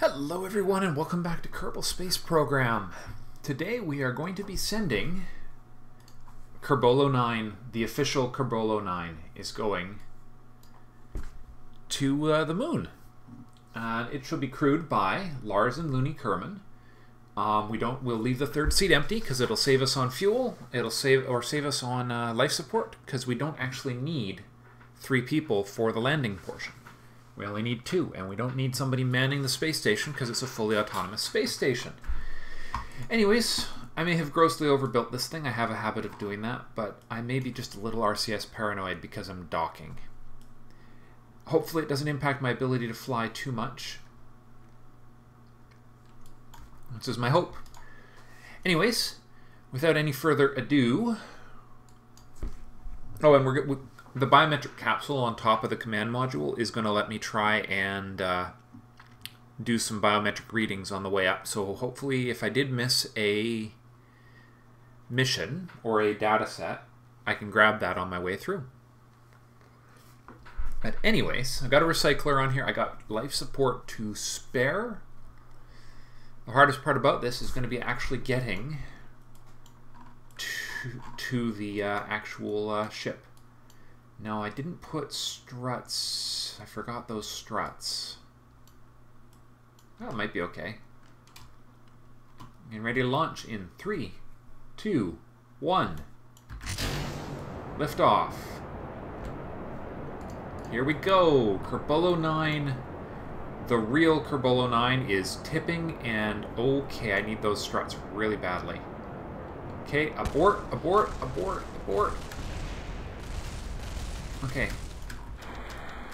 Hello everyone and welcome back to Kerbal Space Program. Today we are going to be sending Kerbollo 9, the official Kerbollo 9 is going to uh, the moon. Uh, it shall be crewed by Lars and Looney Kerman. Um, we don't. We'll leave the third seat empty because it'll save us on fuel. It'll save or save us on uh, life support because we don't actually need three people for the landing portion. We only need two, and we don't need somebody manning the space station because it's a fully autonomous space station. Anyways, I may have grossly overbuilt this thing. I have a habit of doing that, but I may be just a little RCS paranoid because I'm docking. Hopefully, it doesn't impact my ability to fly too much. This is my hope. Anyways, without any further ado. Oh, and we're the biometric capsule on top of the command module is going to let me try and uh, do some biometric readings on the way up. So hopefully, if I did miss a mission or a data set, I can grab that on my way through. But anyways, I've got a recycler on here. I got life support to spare. The hardest part about this is going to be actually getting to, to the uh, actual uh, ship. No, I didn't put struts. I forgot those struts. It might be okay. Getting ready to launch in three, two, one. Lift off. Here we go. Kerbollo 9. The real Kerbollo 9 is tipping, and okay, I need those struts really badly. Okay, abort, abort, abort, abort. Okay.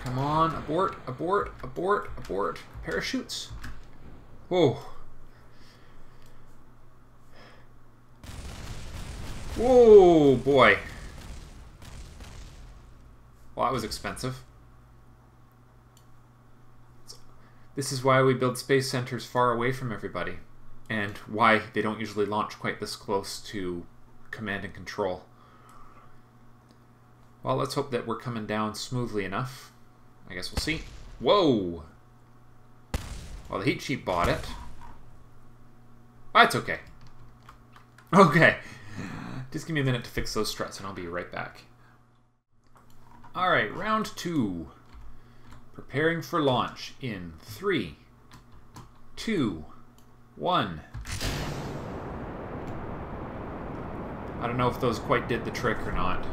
Come on, abort, abort, abort, abort. Parachutes. Whoa. Whoa, boy. Well, that was expensive. This is why we build space centers far away from everybody, and why they don't usually launch quite this close to command and control. Well, let's hope that we're coming down smoothly enough. I guess we'll see. Whoa! Well, the heat sheet bought it. Ah, That's okay. Okay. Just give me a minute to fix those struts and I'll be right back. Alright, round two. Preparing for launch in three, two, one. I don't know if those quite did the trick or not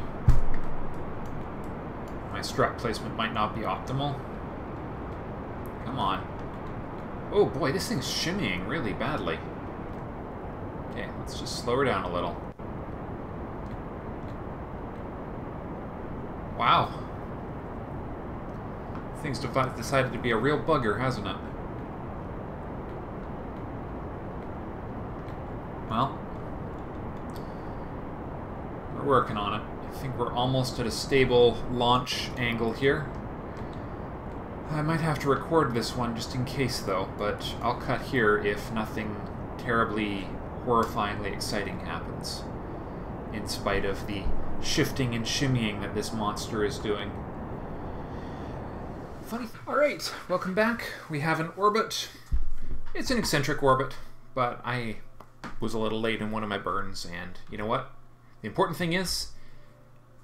strut placement might not be optimal. Come on. Oh boy, this thing's shimmying really badly. Okay, let's just slow her down a little. Wow. Thing's decided to be a real bugger, hasn't it? Well, we're working on it. Think we're almost at a stable launch angle here. I might have to record this one just in case, though, but I'll cut here if nothing terribly, horrifyingly exciting happens, in spite of the shifting and shimmying that this monster is doing. Funny. Alright, welcome back. We have an orbit. It's an eccentric orbit, but I was a little late in one of my burns, and you know what? The important thing is,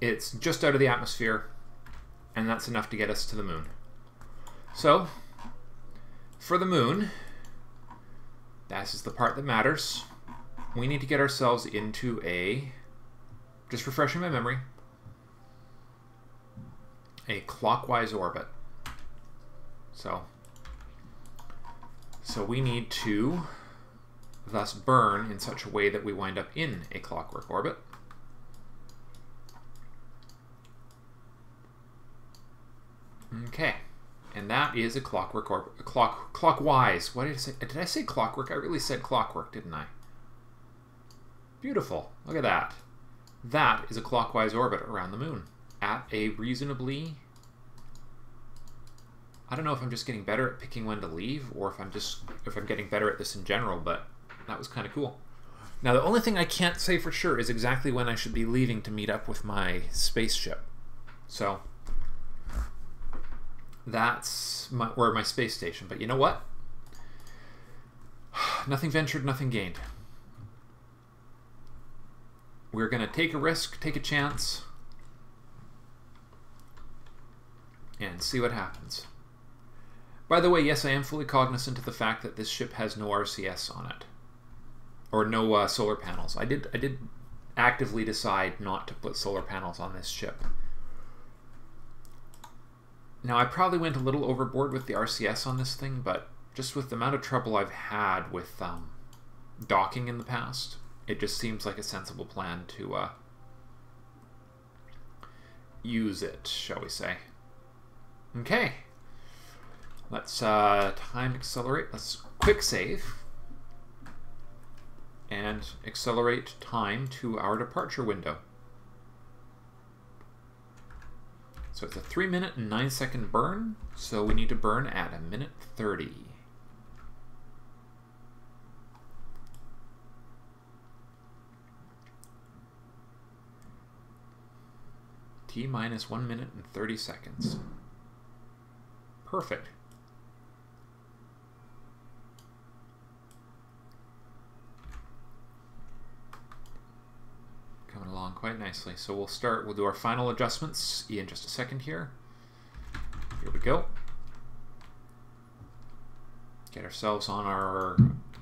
it's just out of the atmosphere, and that's enough to get us to the moon. So, for the moon, this is the part that matters. We need to get ourselves into a, just refreshing my memory, a clockwise orbit. So, so we need to thus burn in such a way that we wind up in a clockwork orbit. Okay. And that is a clockwork or clock clockwise. What did I say? Did I say clockwork? I really said clockwork, didn't I? Beautiful. Look at that. That is a clockwise orbit around the moon at a reasonably I don't know if I'm just getting better at picking when to leave or if I'm just if I'm getting better at this in general, but that was kind of cool. Now the only thing I can't say for sure is exactly when I should be leaving to meet up with my spaceship. So that's my, my space station. But you know what? nothing ventured, nothing gained. We're going to take a risk, take a chance, and see what happens. By the way, yes, I am fully cognizant of the fact that this ship has no RCS on it, or no uh, solar panels. I did, I did actively decide not to put solar panels on this ship. Now, I probably went a little overboard with the RCS on this thing, but just with the amount of trouble I've had with um, docking in the past, it just seems like a sensible plan to uh, use it, shall we say. Okay. Let's uh, time accelerate. Let's quick save and accelerate time to our departure window. So it's a 3 minute and 9 second burn, so we need to burn at a minute 30. T minus 1 minute and 30 seconds. Perfect. Coming along quite nicely. So we'll start, we'll do our final adjustments in just a second here. Here we go. Get ourselves on our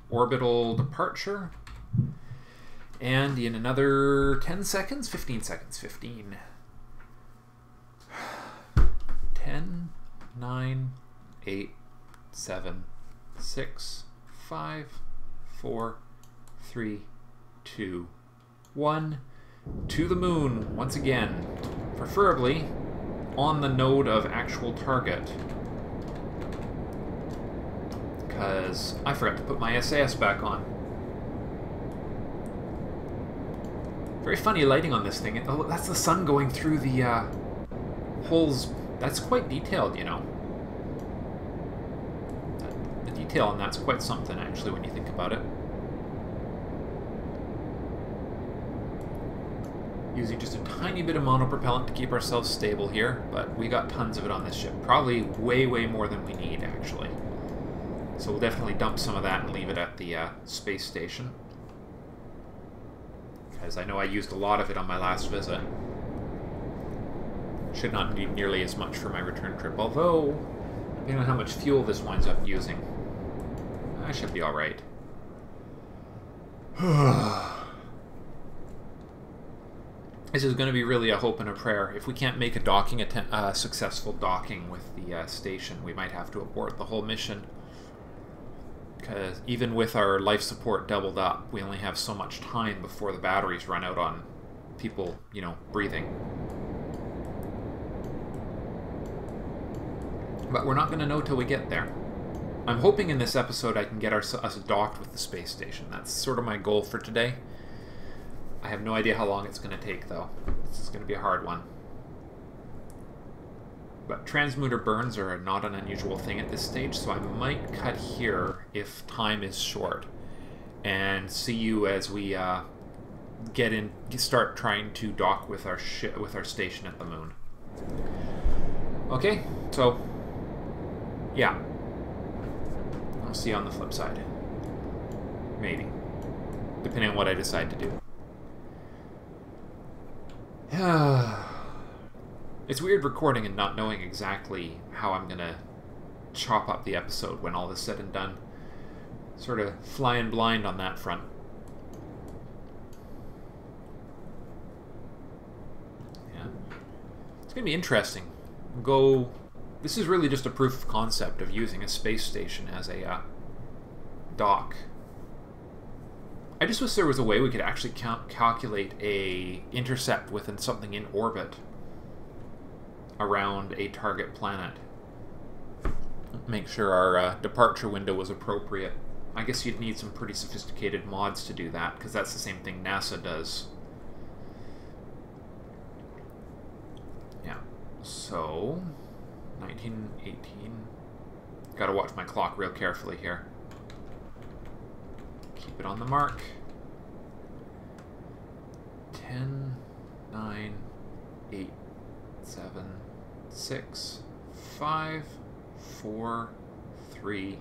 orbital departure. And in another 10 seconds, 15 seconds, 15. 10, 9, 8, 7, 6, 5, 4, 3, 2, 1. To the moon, once again. Preferably on the node of actual target. Because I forgot to put my SAS back on. Very funny lighting on this thing. Oh, that's the sun going through the uh, holes that's quite detailed, you know. The detail on that's quite something, actually, when you think about it. Using just a tiny bit of monopropellant to keep ourselves stable here, but we got tons of it on this ship. Probably way, way more than we need, actually. So we'll definitely dump some of that and leave it at the uh, space station. Because I know I used a lot of it on my last visit. Should not need nearly as much for my return trip, although, depending on how much fuel this winds up using, I should be alright. this is going to be really a hope and a prayer. If we can't make a docking uh, successful docking with the uh, station, we might have to abort the whole mission. Because even with our life support doubled up, we only have so much time before the batteries run out on people, you know, breathing. But we're not going to know till we get there. I'm hoping in this episode I can get our, us docked with the space station. That's sort of my goal for today. I have no idea how long it's going to take, though. This is going to be a hard one. But transmunar burns are not an unusual thing at this stage, so I might cut here if time is short. And see you as we uh, get in, start trying to dock with our with our station at the moon. Okay, so yeah. I'll see you on the flip side. Maybe. Depending on what I decide to do. it's weird recording and not knowing exactly how I'm gonna chop up the episode when all is said and done. Sort of flying blind on that front. Yeah. It's gonna be interesting. Go this is really just a proof of concept of using a space station as a uh, dock. I just wish there was a way we could actually cal calculate a intercept within something in orbit around a target planet. Make sure our uh, departure window was appropriate. I guess you'd need some pretty sophisticated mods to do that, because that's the same thing NASA does. Yeah. So, 1918. Gotta watch my clock real carefully here. It on the mark. 10, 9, 8, 7, 6, 5, 4, 3,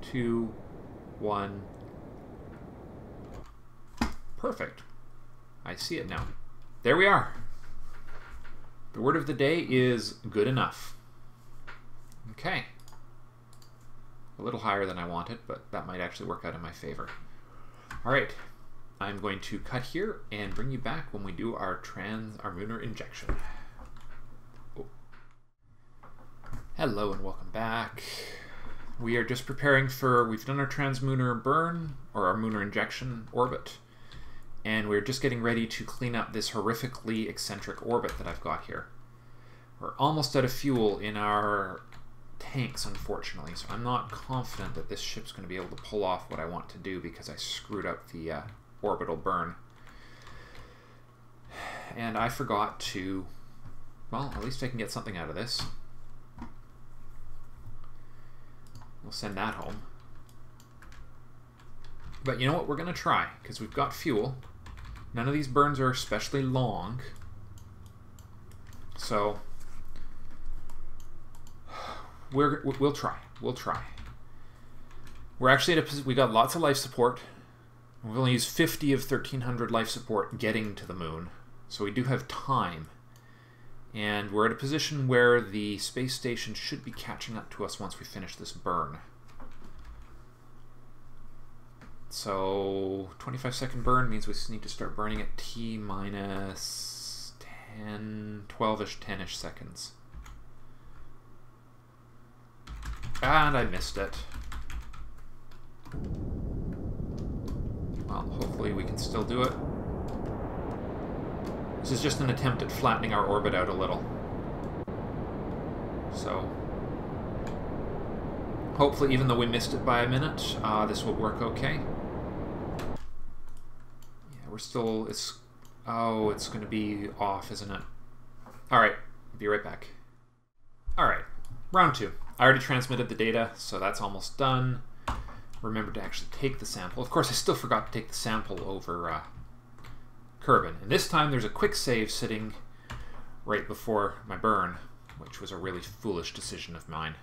2, one. Perfect. I see it now. There we are. The word of the day is good enough. Okay. A little higher than I wanted, but that might actually work out in my favor. All right. I'm going to cut here and bring you back when we do our trans our Munar injection. Oh. Hello and welcome back. We are just preparing for, we've done our transmunar burn, or our lunar injection orbit, and we're just getting ready to clean up this horrifically eccentric orbit that I've got here. We're almost out of fuel in our tanks, unfortunately, so I'm not confident that this ship's going to be able to pull off what I want to do because I screwed up the uh, orbital burn. And I forgot to, well, at least I can get something out of this. We'll send that home. But you know what? We're going to try, because we've got fuel. None of these burns are especially long. So, we're, we'll try. We'll try. We're actually at a position. we got lots of life support. We've only used 50 of 1300 life support getting to the moon. So we do have time. And we're at a position where the space station should be catching up to us once we finish this burn. So 25 second burn means we need to start burning at T minus 10, 12-ish, 10-ish seconds. And I missed it. Well, hopefully we can still do it. This is just an attempt at flattening our orbit out a little. So, hopefully even though we missed it by a minute, uh, this will work okay. Yeah, we're still, it's, oh, it's going to be off, isn't it? Alright, be right back. Alright, round two. I already transmitted the data, so that's almost done. Remember to actually take the sample. Of course, I still forgot to take the sample over uh, Kerbin. And this time there's a quick save sitting right before my burn, which was a really foolish decision of mine.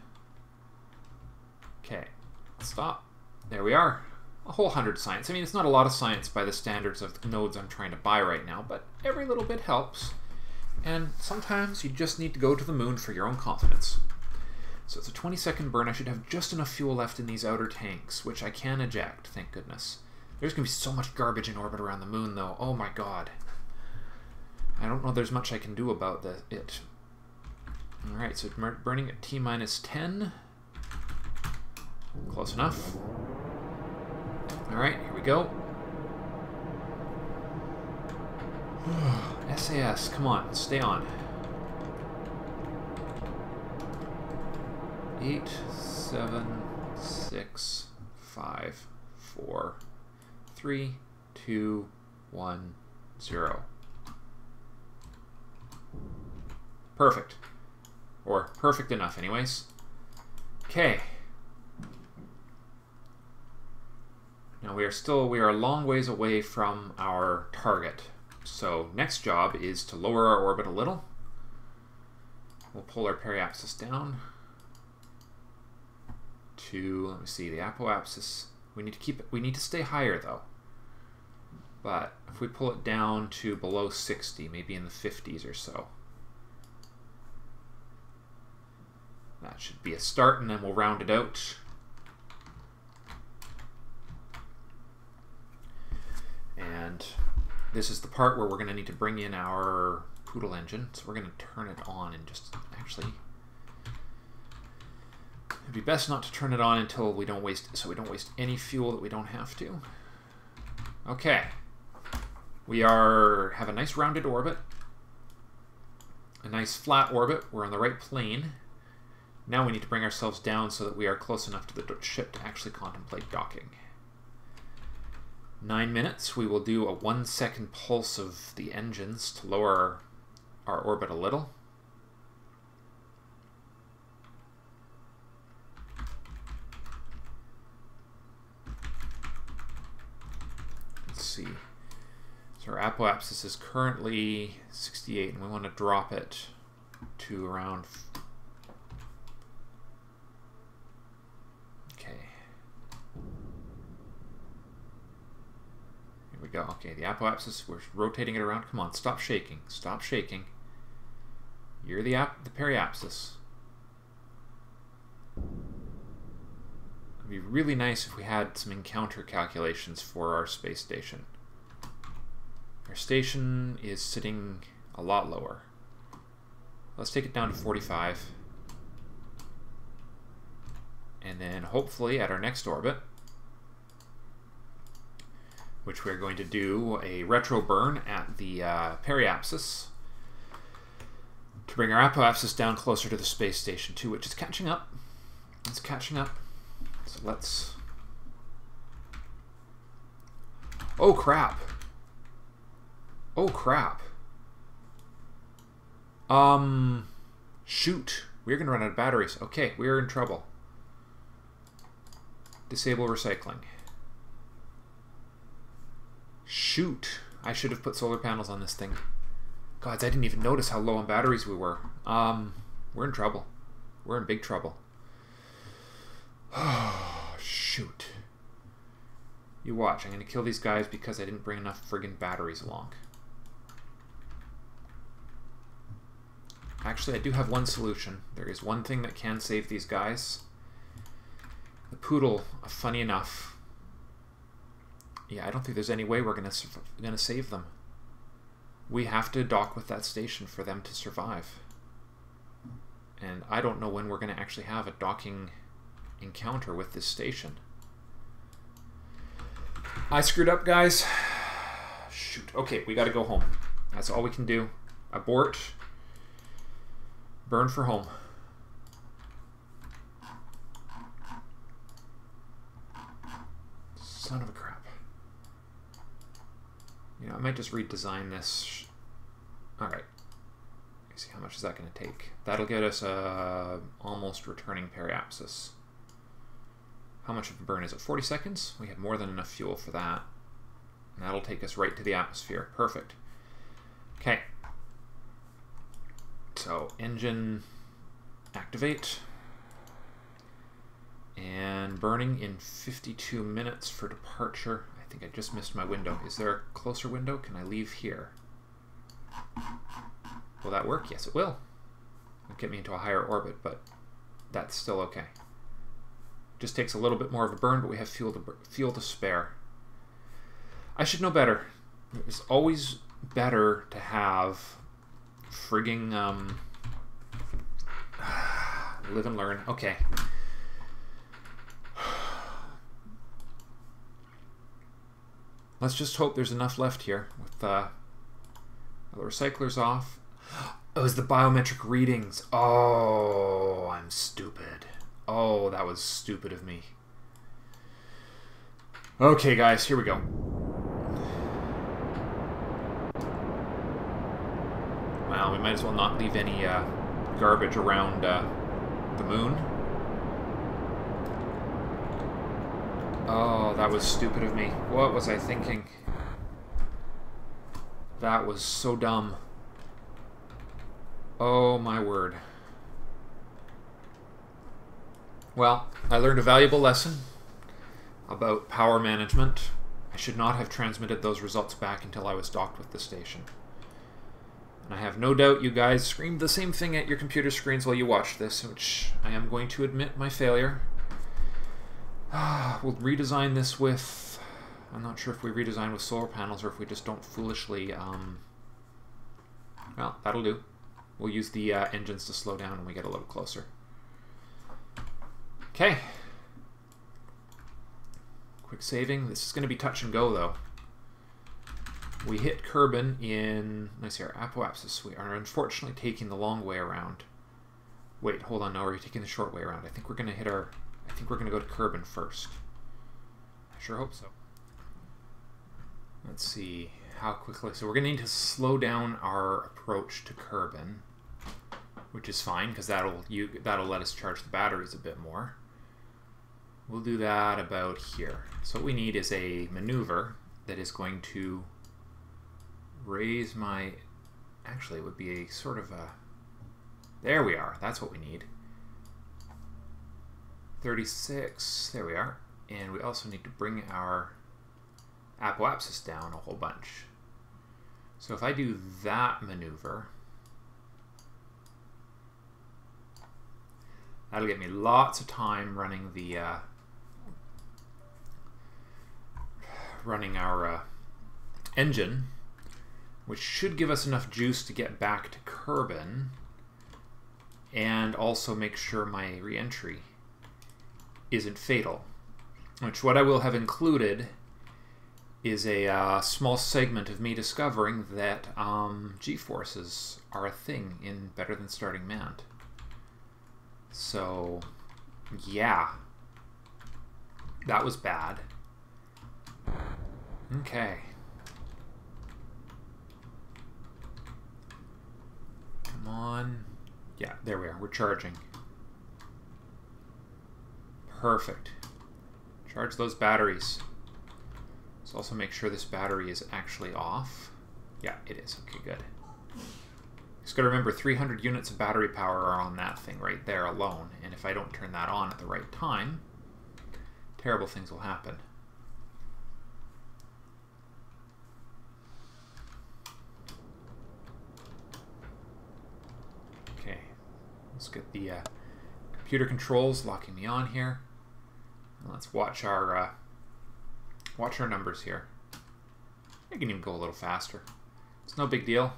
Okay, stop. There we are. A whole hundred science. I mean, it's not a lot of science by the standards of nodes I'm trying to buy right now, but every little bit helps. And sometimes you just need to go to the moon for your own confidence. So it's a 20 second burn. I should have just enough fuel left in these outer tanks, which I can eject, thank goodness. There's going to be so much garbage in orbit around the moon, though. Oh my god. I don't know there's much I can do about the, it. Alright, so burning at T minus 10. Close enough. Alright, here we go. SAS, come on, stay on. Eight, seven, six, five, four, three, two, one, zero. Perfect. Or perfect enough, anyways. Okay. Now we are still, we are a long ways away from our target. So next job is to lower our orbit a little. We'll pull our periapsis down to, let me see, the apoapsis we need to keep it, we need to stay higher though. But if we pull it down to below 60, maybe in the 50s or so, that should be a start and then we'll round it out. And this is the part where we're going to need to bring in our Poodle engine. So we're going to turn it on and just actually It'd be best not to turn it on until we don't waste, so we don't waste any fuel that we don't have to. Okay. We are, have a nice rounded orbit. A nice flat orbit. We're on the right plane. Now we need to bring ourselves down so that we are close enough to the ship to actually contemplate docking. Nine minutes. We will do a one second pulse of the engines to lower our, our orbit a little. see. So our apoapsis is currently 68, and we want to drop it to around... Okay. Here we go. Okay, the apoapsis, we're rotating it around. Come on, stop shaking. Stop shaking. You're the, ap the periapsis. It'd be really nice if we had some encounter calculations for our space station. Our station is sitting a lot lower. Let's take it down to 45. And then hopefully at our next orbit, which we're going to do a retro burn at the uh, periapsis to bring our apoapsis down closer to the space station too, which is catching up. It's catching up. So let's... Oh crap. Oh crap. Um, shoot. We're to run out of batteries. Okay, we're in trouble. Disable recycling. Shoot. I should have put solar panels on this thing. Gods, I didn't even notice how low on batteries we were. Um, we're in trouble. We're in big trouble. Oh, shoot. You watch. I'm going to kill these guys because I didn't bring enough friggin' batteries along. Actually, I do have one solution. There is one thing that can save these guys. The poodle, uh, funny enough. Yeah, I don't think there's any way we're gonna gonna save them. We have to dock with that station for them to survive. And I don't know when we're gonna actually have a docking encounter with this station. I screwed up, guys. Shoot. Okay, we gotta go home. That's all we can do. Abort. Burn for home. Son of a crap. You know, I might just redesign this. Alright. See how much is that going to take? That'll get us a uh, almost returning periapsis. How much of a burn is it? 40 seconds? We have more than enough fuel for that. And that'll take us right to the atmosphere. Perfect. Okay. So engine activate and burning in 52 minutes for departure. I think I just missed my window. Is there a closer window? Can I leave here? Will that work? Yes, it will. It'll get me into a higher orbit, but that's still okay. Just takes a little bit more of a burn, but we have fuel to, fuel to spare. I should know better. It's always better to have frigging um, live and learn. Okay. Let's just hope there's enough left here with uh, the recyclers off. Oh, it was the biometric readings. Oh, I'm stupid. Oh, that was stupid of me. Okay, guys, here we go. Well, we might as well not leave any uh, garbage around uh, the moon. Oh, that was stupid of me. What was I thinking? That was so dumb. Oh my word. Well, I learned a valuable lesson about power management. I should not have transmitted those results back until I was docked with the station. And I have no doubt you guys screamed the same thing at your computer screens while you watched this, which I am going to admit my failure. we'll redesign this with... I'm not sure if we redesign with solar panels or if we just don't foolishly... Um, well, that'll do. We'll use the uh, engines to slow down when we get a little closer. Okay. Quick saving. This is going to be touch and go, though. We hit Kerbin in, see, our apoapsis. We are unfortunately taking the long way around. Wait, hold on, no, we're taking the short way around. I think we're going to hit our, I think we're going to go to Kerbin first. I sure hope so. Let's see how quickly. So we're going to need to slow down our approach to Kerbin, which is fine because that'll you that'll let us charge the batteries a bit more. We'll do that about here. So what we need is a maneuver that is going to raise my, actually it would be a sort of a, there we are, that's what we need. 36, there we are. And we also need to bring our Apoapsis down a whole bunch. So if I do that maneuver, that'll get me lots of time running the uh, running our uh, engine, which should give us enough juice to get back to Kerbin and also make sure my reentry isn't fatal. Which what I will have included is a uh, small segment of me discovering that um, G-forces are a thing in Better Than Starting Manned. So, yeah. That was bad. Okay. Come on. Yeah, there we are. We're charging. Perfect. Charge those batteries. Let's also make sure this battery is actually off. Yeah, it is. Okay, good. Just got to remember 300 units of battery power are on that thing right there alone. And if I don't turn that on at the right time, terrible things will happen. Okay, let's get the uh, computer controls locking me on here. Let's watch our uh, watch our numbers here. I can even go a little faster. It's no big deal.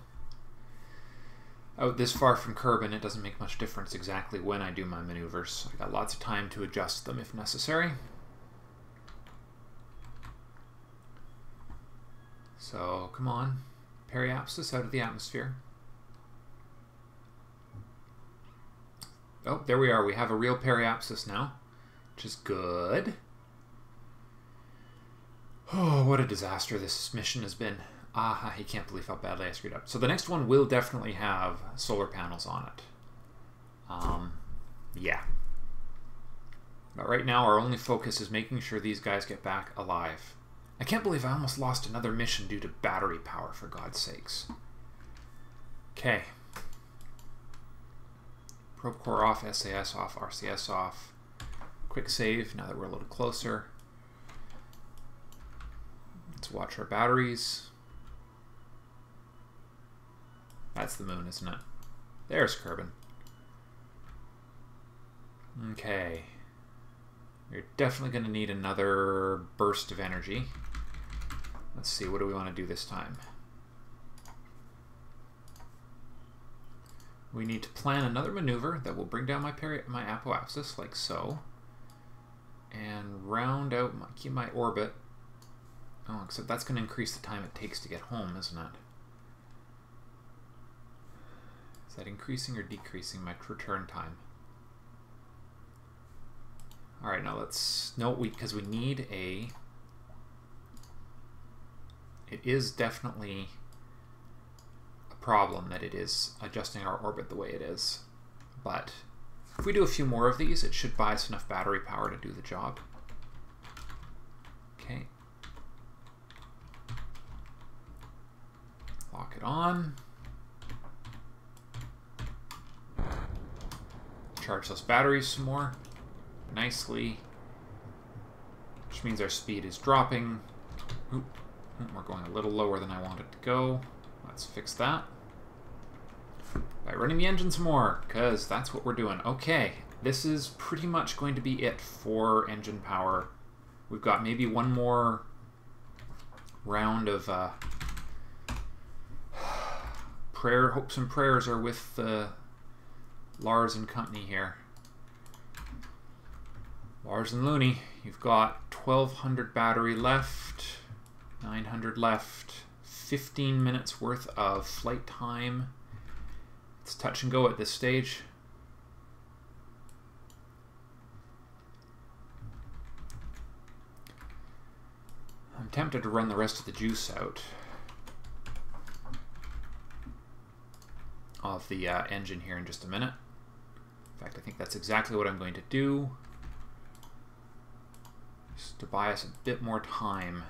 Out this far from Kerbin, it doesn't make much difference exactly when I do my maneuvers. I got lots of time to adjust them if necessary. So, come on. Periapsis out of the atmosphere. Oh, there we are. We have a real periapsis now which is good. Oh, what a disaster this mission has been. Ah, I can't believe how badly I screwed up. So the next one will definitely have solar panels on it. Um, yeah. But right now our only focus is making sure these guys get back alive. I can't believe I almost lost another mission due to battery power, for God's sakes. Okay. Probe core off, SAS off, RCS off. Quick save now that we're a little closer. Let's watch our batteries. That's the moon, isn't it? There's Kerbin. Okay. You're definitely going to need another burst of energy. Let's see, what do we want to do this time? We need to plan another maneuver that will bring down my, my apoapsis, like so and round out my, keep my orbit. Oh, except that's going to increase the time it takes to get home, isn't it? Is that increasing or decreasing my return time? All right, now let's note we because we need a. It is definitely problem that it is adjusting our orbit the way it is, but if we do a few more of these, it should buy us enough battery power to do the job. Okay. Lock it on. Charge those batteries some more nicely, which means our speed is dropping. Oop, we're going a little lower than I wanted to go. Let's fix that by running the engine some more, because that's what we're doing. Okay, this is pretty much going to be it for engine power. We've got maybe one more round of uh, prayer. Hopes and prayers are with uh, Lars and company here. Lars and Looney, you've got 1200 battery left, 900 left, 15 minutes worth of flight time. It's touch and go at this stage. I'm tempted to run the rest of the juice out of the uh, engine here in just a minute. In fact, I think that's exactly what I'm going to do. Just to buy us a bit more time.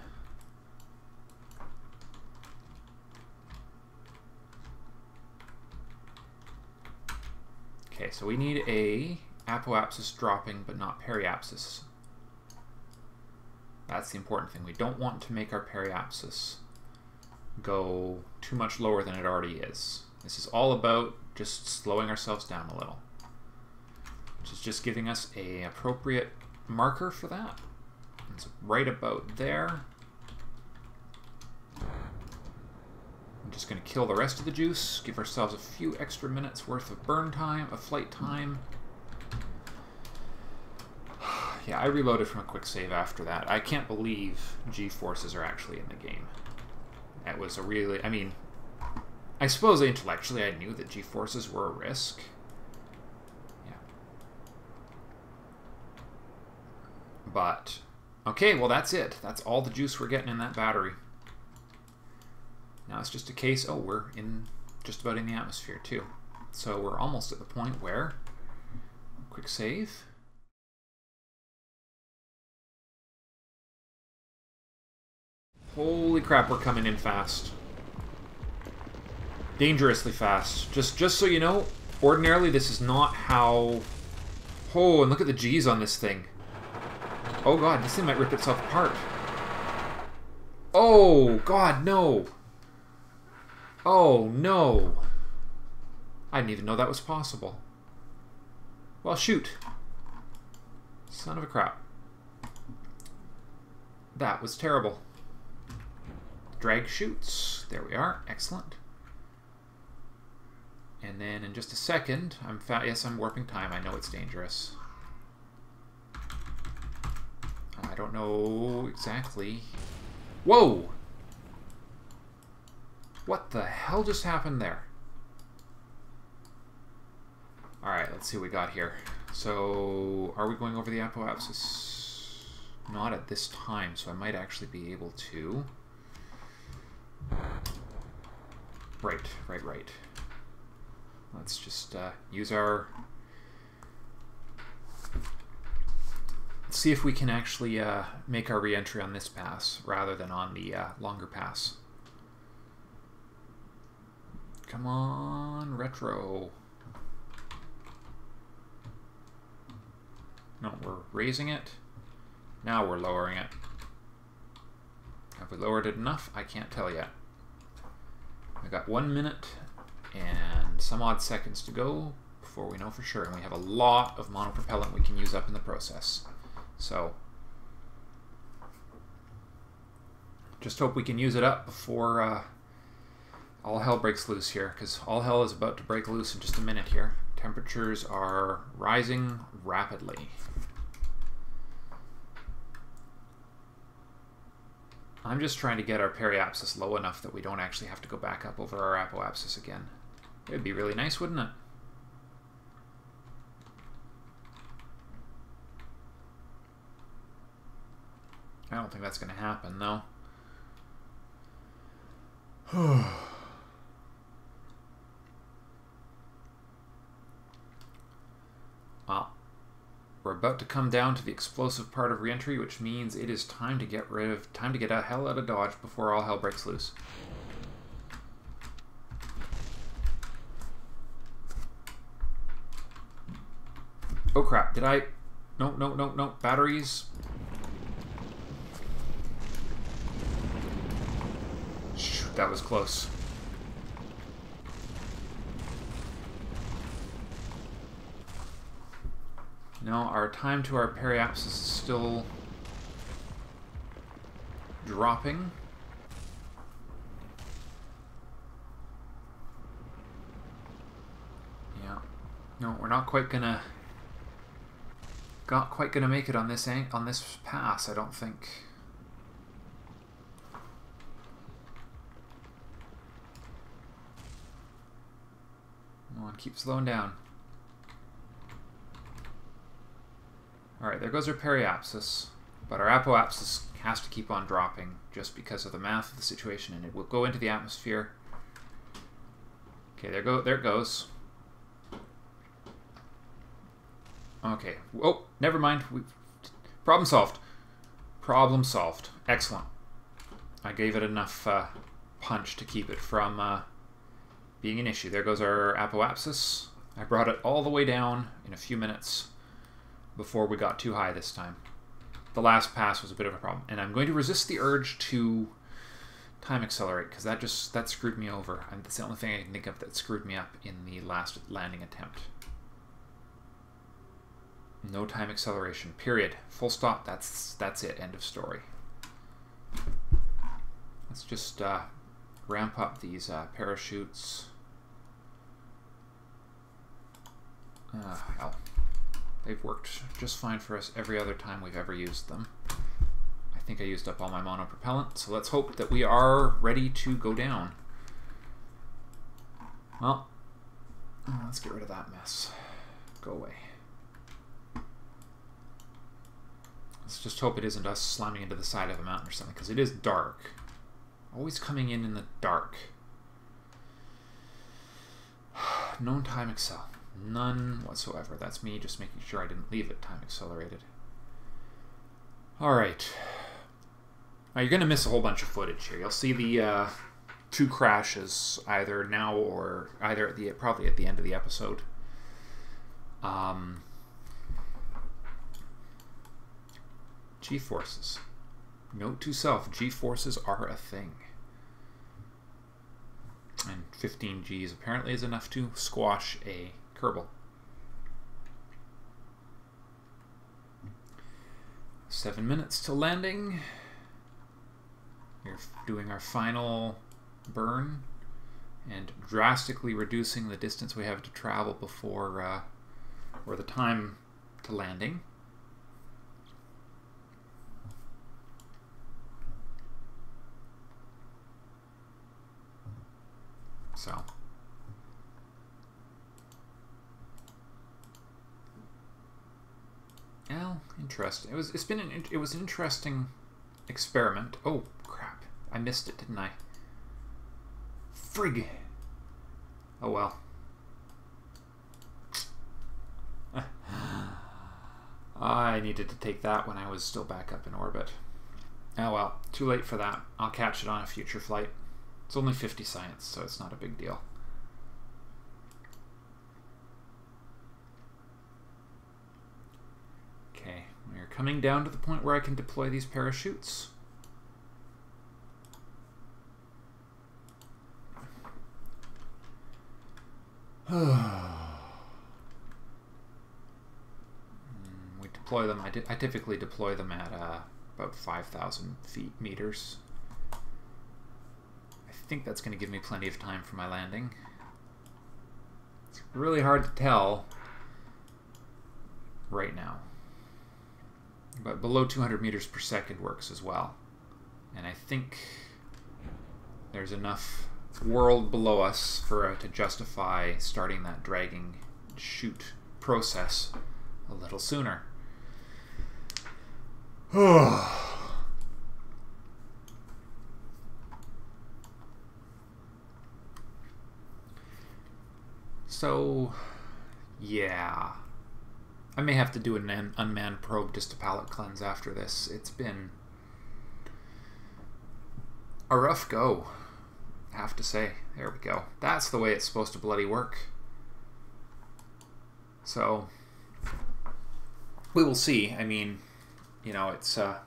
Okay, so we need a apoapsis dropping, but not periapsis. That's the important thing. We don't want to make our periapsis go too much lower than it already is. This is all about just slowing ourselves down a little. Which is just giving us a appropriate marker for that. It's right about there. I'm just going to kill the rest of the juice, give ourselves a few extra minutes worth of burn time, of flight time. yeah, I reloaded from a quick save after that. I can't believe G-forces are actually in the game. That was a really, I mean, I suppose intellectually I knew that G-forces were a risk. Yeah. But, okay, well that's it. That's all the juice we're getting in that battery. Now it's just a case, oh, we're in just about in the atmosphere too. So we're almost at the point where, quick save. Holy crap, we're coming in fast. Dangerously fast. Just just so you know, ordinarily this is not how... Oh, and look at the G's on this thing. Oh god, this thing might rip itself apart. Oh, god, no. Oh, no. I didn't even know that was possible. Well, shoot. Son of a crap. That was terrible. Drag chutes. There we are. Excellent. And then in just a second, I'm yes, I'm warping time. I know it's dangerous. I don't know exactly. Whoa! What the hell just happened there? Alright, let's see what we got here. So, are we going over the apoapsis? Not at this time, so I might actually be able to. Right, right, right. Let's just uh, use our... see if we can actually uh, make our reentry on this pass rather than on the uh, longer pass. Come on, retro. No, we're raising it. Now we're lowering it. Have we lowered it enough? I can't tell yet. I got one minute and some odd seconds to go before we know for sure. And we have a lot of monopropellant we can use up in the process. So just hope we can use it up before uh, all hell breaks loose here, because all hell is about to break loose in just a minute here. Temperatures are rising rapidly. I'm just trying to get our periapsis low enough that we don't actually have to go back up over our apoapsis again. It would be really nice, wouldn't it? I don't think that's going to happen, though. Well, we're about to come down to the explosive part of reentry, which means it is time to get rid of, time to get a hell out of Dodge before all hell breaks loose. Oh crap, did I... No, no, no, no, batteries. Shoot, that was close. No, our time to our periapsis is still dropping. Yeah. No, we're not quite gonna not quite gonna make it on this on this pass, I don't think. No one keep slowing down. Alright, there goes our periapsis, but our apoapsis has to keep on dropping just because of the math of the situation, and it will go into the atmosphere. Okay, there go there it goes. Okay. Oh, never mind. We, problem solved. Problem solved. Excellent. I gave it enough uh, punch to keep it from uh, being an issue. There goes our apoapsis. I brought it all the way down in a few minutes before we got too high this time. the last pass was a bit of a problem. And I'm going to resist the urge to time accelerate because that just that screwed me over. And that's the only thing I can think of that screwed me up in the last landing attempt. No time acceleration. Period. Full stop. That's that's it. End of story. Let's just uh, ramp up these uh, parachutes. Uh, hell. They've worked just fine for us every other time we've ever used them. I think I used up all my mono propellant, so let's hope that we are ready to go down. Well, let's get rid of that mess. Go away. Let's just hope it isn't us slamming into the side of a mountain or something, because it is dark. Always coming in in the dark. Known time excel. None whatsoever. That's me just making sure I didn't leave it time accelerated. Alright. Now you're going to miss a whole bunch of footage here. You'll see the uh, two crashes either now or either at the probably at the end of the episode. Um, G-forces. Note to self, G-forces are a thing. And 15 Gs apparently is enough to squash a Kerbal. Seven minutes to landing. We're doing our final burn and drastically reducing the distance we have to travel before, uh, or the time to landing. So. Well, interesting. It was. It's been an. It was an interesting experiment. Oh crap! I missed it, didn't I? Frig. Oh well. I needed to take that when I was still back up in orbit. Oh well, too late for that. I'll catch it on a future flight. It's only 50 science, so it's not a big deal. Okay, we're coming down to the point where I can deploy these parachutes. we deploy them. I, I typically deploy them at uh, about 5,000 feet meters. I think that's going to give me plenty of time for my landing. It's really hard to tell right now. But below 200 meters per second works as well. And I think there's enough world below us for uh, to justify starting that drag chute process a little sooner. so, yeah. I may have to do an unmanned probe just to palate cleanse after this. It's been a rough go, I have to say. There we go. That's the way it's supposed to bloody work. So, we will see. I mean, you know, it's, uh,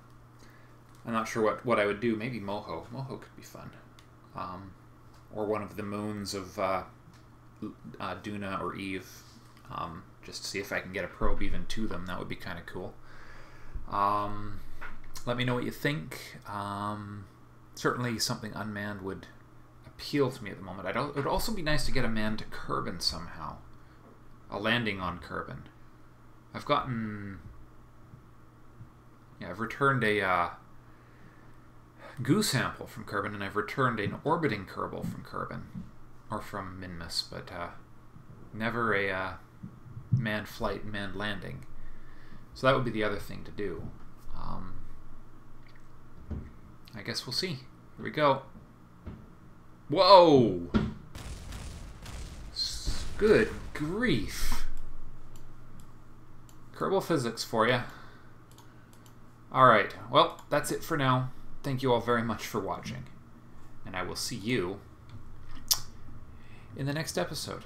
I'm not sure what, what I would do. Maybe Moho. Moho could be fun. Um, or one of the moons of uh, uh, Duna or Eve. Um, just to see if I can get a probe even to them. That would be kind of cool. Um, let me know what you think. Um, certainly something unmanned would appeal to me at the moment. I'd, it would also be nice to get a man to Kerbin somehow. A landing on Kerbin. I've gotten... Yeah, I've returned a uh, goo sample from Kerbin, and I've returned an orbiting Kerbal from Kerbin. Or from Minmus, but uh, never a... Uh, manned flight, manned landing. So that would be the other thing to do. Um, I guess we'll see. Here we go. Whoa! Good grief. Kerbal physics for you. Alright, well, that's it for now. Thank you all very much for watching. And I will see you in the next episode.